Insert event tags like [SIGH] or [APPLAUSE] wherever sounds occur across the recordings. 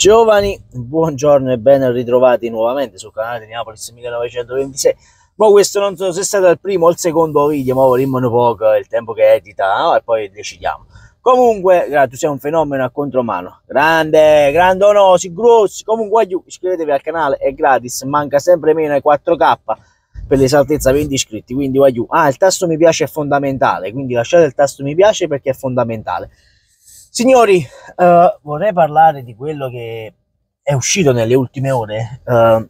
Giovani, buongiorno e ben ritrovati nuovamente sul canale di Napolis 1926. Ma questo non so se è stato il primo o il secondo video, ma vorremmo un poco il tempo che edita no? e poi decidiamo. Comunque, tu sei un fenomeno a contromano. Grande, grande o no, si grossi. Comunque, iscrivetevi al canale, è gratis, manca sempre meno ai 4K per l'esaltezza 20 iscritti, quindi voglio. Ah, il tasto mi piace è fondamentale, quindi lasciate il tasto mi piace perché è fondamentale. Signori, uh, vorrei parlare di quello che è uscito nelle ultime ore. Uh,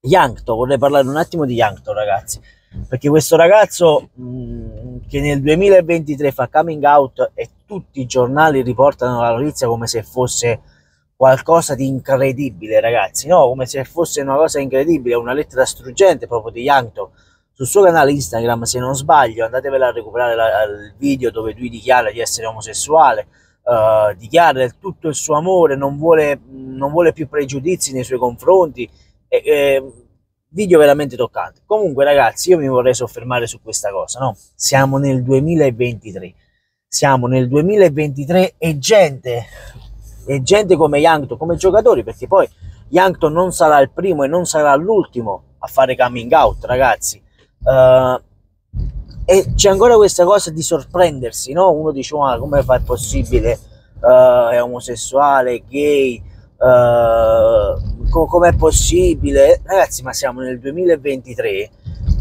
Yankto, vorrei parlare un attimo di Yankto, ragazzi, perché questo ragazzo mh, mm, che nel 2023 fa coming out e tutti i giornali riportano la notizia come se fosse qualcosa di incredibile, ragazzi, no? Come se fosse una cosa incredibile, una lettera struggente proprio di Yankto sul suo canale Instagram, se non sbaglio, andatevela a recuperare la, il video dove lui dichiara di essere omosessuale uh, dichiara tutto il suo amore, non vuole, non vuole più pregiudizi nei suoi confronti. E, e, video veramente toccante. Comunque, ragazzi, io mi vorrei soffermare su questa cosa, no? Siamo nel 2023. Siamo nel 2023 e gente, e gente come Yankton, come giocatori, perché poi Yankton non sarà il primo e non sarà l'ultimo a fare coming out, ragazzi. Uh, e c'è ancora questa cosa di sorprendersi, no? Uno dice, ma come fa possibile, uh, è omosessuale, gay, uh, co- com'è possibile? Ragazzi, ma siamo nel 2023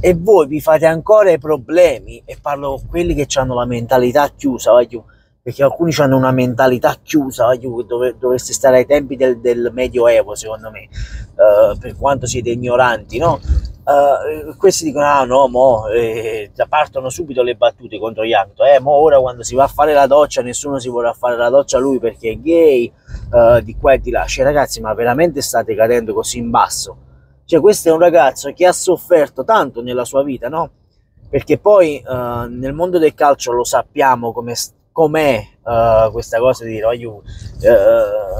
e voi vi fate ancora i problemi, e parlo con quelli che hanno la mentalità chiusa, voglio, perché alcuni hanno una mentalità chiusa, voglio, dove, dovreste stare ai tempi del, del Medioevo, secondo me, uh, per quanto siete ignoranti, no? Uh, questi dicono ah no mo eh, partono subito le battute contro Yankto eh mo ora quando si va a fare la doccia nessuno si vorrà fare la doccia a lui perché è gay uh, di qua e di là. Cioè ragazzi ma veramente state cadendo così in basso? Cioè questo è un ragazzo che ha sofferto tanto nella sua vita no? Perché poi uh, nel mondo del calcio lo sappiamo come com'è questa cosa di dire oh, io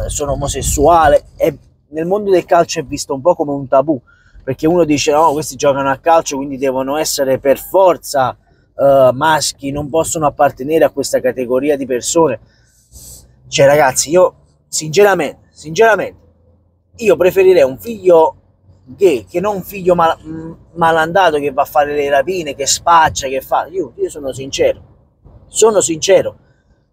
sono omosessuale. E nel mondo del calcio è visto un po' come un tabù perché uno dice no, questi giocano a calcio, quindi devono essere per forza uh, maschi, non possono appartenere a questa categoria di persone. Cioè ragazzi, io sinceramente, sinceramente, io preferirei un figlio gay che non un figlio mal, malandato che va a fare le rapine, che spaccia, che fa. Io, io sono sincero, sono sincero.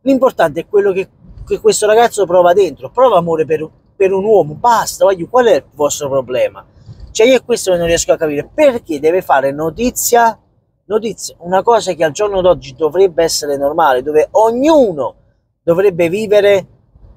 L'importante è quello che, che, questo ragazzo prova dentro, prova amore per, per un uomo, basta, voglio, qual è il vostro problema? Cioè io questo non riesco a capire perché deve fare notizia, notizia, una cosa che al giorno d'oggi dovrebbe essere normale, dove ognuno dovrebbe vivere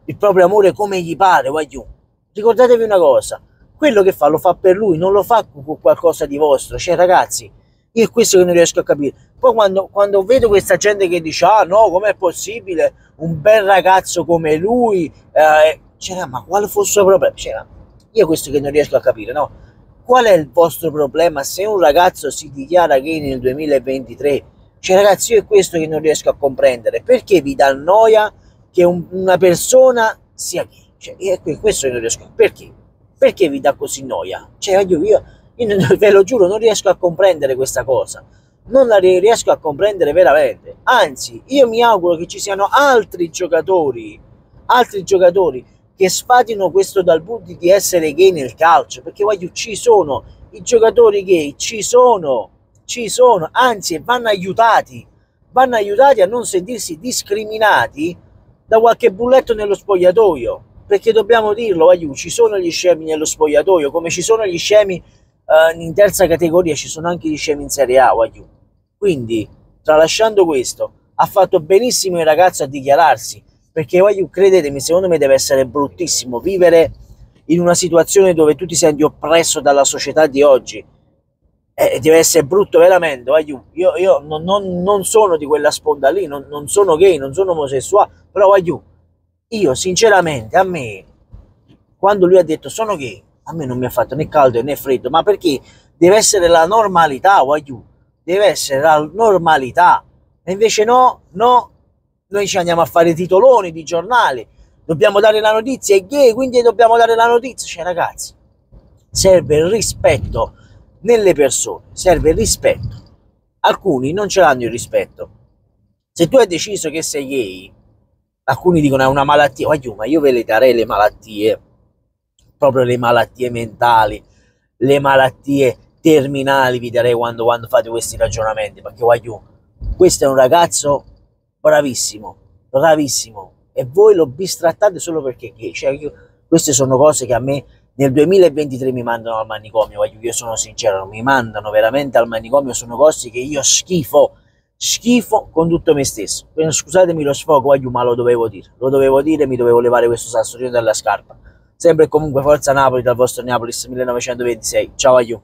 il proprio amore come gli pare, voglio. Ricordatevi una cosa, quello che fa lo fa per lui, non lo fa con qualcosa di vostro. Cioè ragazzi, io è questo che non riesco a capire. Poi quando, quando vedo questa gente che dice, ah no, com'è possibile un bel ragazzo come lui, eh, cioè, ma quale fosse il problema? Cioè, io questo che non riesco a capire, no? Qual è il vostro problema se un ragazzo si dichiara gay nel 2023? Cioè ragazzi io è questo che non riesco a comprendere, perché vi dà noia che un, una persona sia gay? Cioè io è questo che non riesco a perché? Perché vi dà così noia? Cioè io, io, io [LAUGHS] ve lo giuro non riesco a comprendere questa cosa, non la riesco a comprendere veramente, anzi io mi auguro che ci siano altri giocatori, altri giocatori che sfatino questo dal tabù di essere gay nel calcio, perché voglio, ci sono i giocatori gay, ci sono, ci sono, anzi vanno aiutati, vanno aiutati a non sentirsi discriminati da qualche bulletto nello spogliatoio, perché dobbiamo dirlo, voglio, ci sono gli scemi nello spogliatoio, come ci sono gli scemi uh, in terza categoria, ci sono anche gli scemi in Serie A, voglio. Quindi, tralasciando questo, ha fatto benissimo il ragazzo a dichiararsi, perché voglio, credetemi, secondo me deve essere bruttissimo vivere in una situazione dove tu ti senti oppresso dalla società di oggi. Eh, deve essere brutto veramente, voglio, io, io non, non, non, sono di quella sponda lì, non, non sono gay, non sono omosessuale, però voglio, io sinceramente a me, quando lui ha detto sono gay, a me non mi ha fatto né caldo né freddo, ma perché deve essere la normalità, voglio, deve essere la normalità. E invece no, no, noi ci andiamo a fare titoloni di giornali, dobbiamo dare la notizia, è gay, quindi dobbiamo dare la notizia. Cioè, ragazzi, serve il rispetto nelle persone, serve il rispetto. Alcuni non ce l'hanno il rispetto. Se tu hai deciso che sei gay, alcuni dicono è una malattia, ma io ve le darei le malattie, proprio le malattie mentali, le malattie terminali vi darei quando, quando fate questi ragionamenti, perché voglio, questo è un ragazzo bravissimo, bravissimo, e voi lo bistrattate solo perché gay, cioè io, queste sono cose che a me nel 2023 mi mandano al manicomio, io sono sincero, mi mandano veramente al manicomio, sono cose che io schifo, schifo con tutto me stesso. Scusatemi lo sfogo, voglio, ma lo dovevo dire, lo dovevo dire, mi dovevo levare questo sassolino dalla scarpa. Sempre e comunque Forza Napoli dal vostro Neapolis 1926. Ciao aiù.